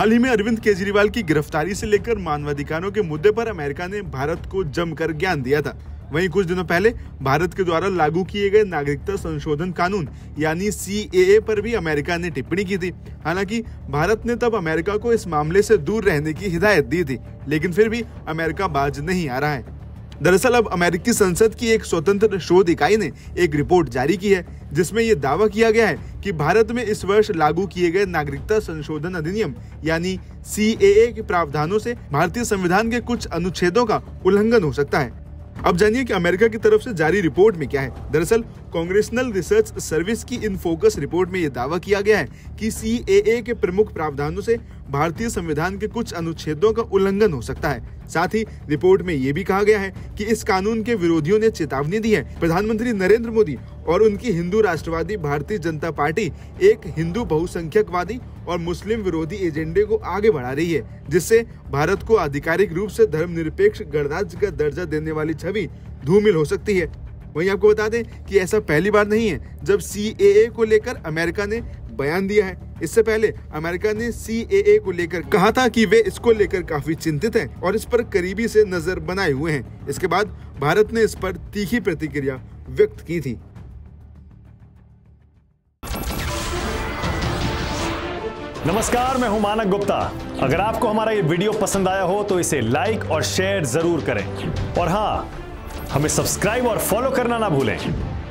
हाल ही में अरविंद केजरीवाल की गिरफ्तारी से लेकर मानवाधिकारों के मुद्दे पर अमेरिका ने भारत को जमकर ज्ञान दिया था। वहीं कुछ दिनों पहले भारत के द्वारा लागू किए गए नागरिकता संशोधन कानून, यानी सी पर भी अमेरिका ने टिप्पणी की थी। हालाँकि भारत ने तब अमेरिका को इस मामले से दूर रहने की हिदायत दी थी, लेकिन फिर भी अमेरिका बाज नहीं आ रहा है। दरअसल अब अमेरिकी संसद की एक स्वतंत्र शोध इकाई ने एक रिपोर्ट जारी की है, जिसमें यह दावा किया गया है कि भारत में इस वर्ष लागू किए गए नागरिकता संशोधन अधिनियम, यानी सी के प्रावधानों से भारतीय संविधान के कुछ अनुच्छेदों का उल्लंघन हो सकता है। अब जानिए कि अमेरिका की तरफ़ से जारी रिपोर्ट में क्या है। दरअसल कांग्रेसनल रिसर्च सर्विस की इन फोकस रिपोर्ट में यह दावा किया गया है कि सी के प्रमुख प्रावधानों से भारतीय संविधान के कुछ अनुच्छेदों का उल्लंघन हो सकता है। साथ ही रिपोर्ट में ये भी कहा गया है कि इस कानून के विरोधियों ने चेतावनी दी है। प्रधानमंत्री नरेंद्र मोदी और उनकी हिंदू राष्ट्रवादी भारतीय जनता पार्टी एक हिंदू बहुसंख्यकवादी और मुस्लिम विरोधी एजेंडे को आगे बढ़ा रही है, जिससे भारत को आधिकारिक रूप से धर्मनिरपेक्ष गणराज्य का दर्जा देने वाली छवि धूमिल हो सकती है। वहीं आपको बता दें कि ऐसा पहली बार नहीं है जब सी को लेकर अमेरिका ने बयान दिया है। इससे पहले अमेरिका ने सी को लेकर कहा था कि वे इसको लेकर काफ़ी चिंतित हैं और इस पर करीबी से नज़र बनाए हुए हैं। इसके बाद भारत ने इस पर तीखी प्रतिक्रिया व्यक्त की थी। नमस्कार, मैं हूँ मानक गुप्ता। अगर आपको हमारा ये वीडियो पसंद आया हो तो इसे लाइक और शेयर ज़रूर करें। और हाँ हमें सब्सक्राइब और फॉलो करना ना भूलें।